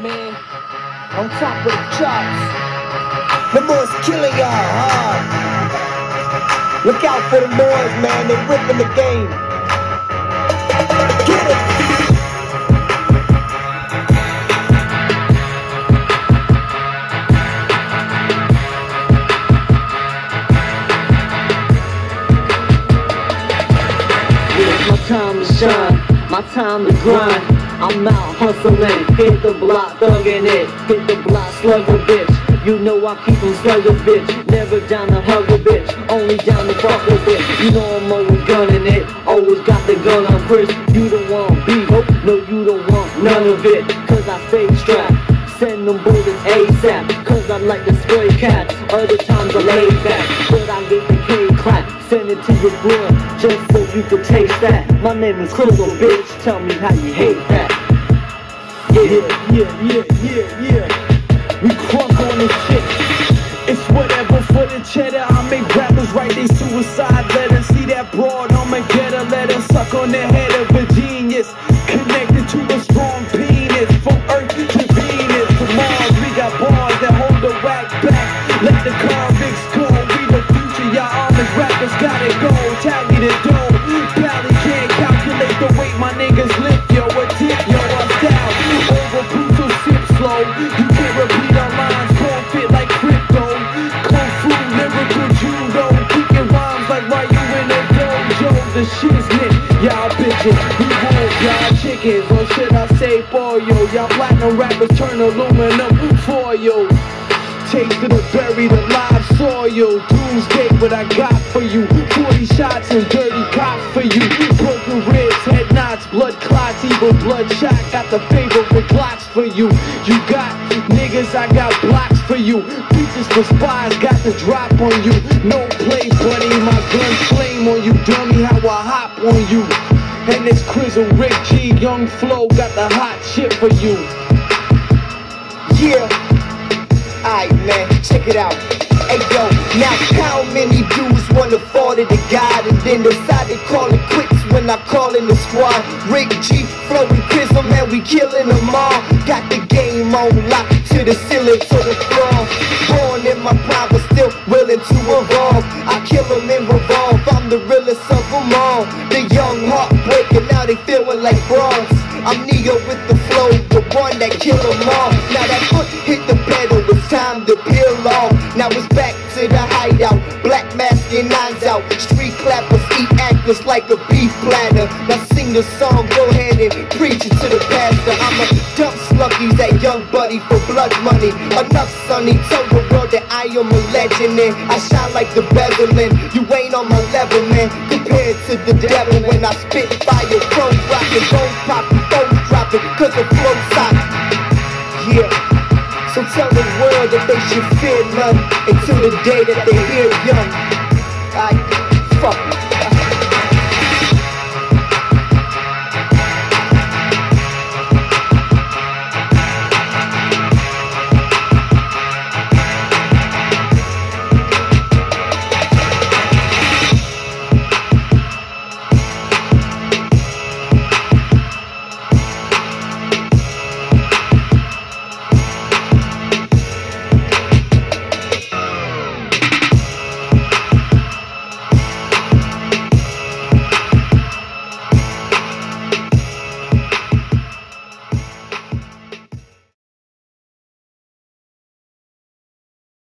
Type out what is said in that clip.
man. On top of the charts. The boys killing y'all hard. Look out for the boys, man. They're ripping the game. Get it. My time to shine, my time to grind. I'm out hustling, hit the block, thugging it, hit the block, slugger bitch. You know I keep them slugger bitch, never down to hug a bitch, only down to fuck a bitch. You know I'm always gunning it, always got the gun on Chris. You don't want beef, oh, no you don't want none of it, cause I stay strapped. Send them bullets ASAP, cause I like to spray cats. Other times I lay back, but I get the K clap. Send it to your blood, just so you can taste that. My name is Crizzle, bitch. Tell me how you hate that. Yeah, yeah, yeah, yeah, yeah. We crunk on this shit. It's whatever for the cheddar. I make rappers write they suicide letters. See that broad, I'ma get a letter. Suck on the head of a genius. The shiznit, y'all bitches. We wolves, y'all chickens. Or should I say for? Y'all platinum rappers turn aluminum foil. Taste of the buried alive soil. Doomsday, what I got for you. 40 shots and dirty cops for you. Broken ribs, head knots, blood clots, evil bloodshot. Got the favor favorite glocks for you. You got niggas, I got blocks for you. Pieces for spies, got the drop on you. No play, buddy, my gun flame on you. Dummy, how I hop on you. And this Crizzle, Rick G, Young Flow, got the hot shit for you. Yeah. Alright, man, check it out. Hey yo, now how many dudes wanna fall to the God and then decide to call it I call in the squad? Rick G, Flo and Crizzle, man, we killing them all. Got the game on lock to the ceiling, to the floor. Born in my prime, but still willing to evolve. I kill them in revolve, I'm the realest of them all. The young heartbreaker, now they feeling like bronze. I'm Neo with the flow, the one that kill them all. Now that foot hit the pedal, it's time to peel off. Now it's back to the hideout, eat like a beef platter. Now sing the song, go ahead and preach it to the pastor. I'm a dump sluggies, that young buddy for blood money. Enough sonny, told the world that I am a legend and I shine like the bezelin. You ain't on my level, man. Compared to the devil when I spit fire, chrome rockin', bone poppin', bone dropping, cause the flow stop. Yeah. So tell the world that they should fear none until the day that they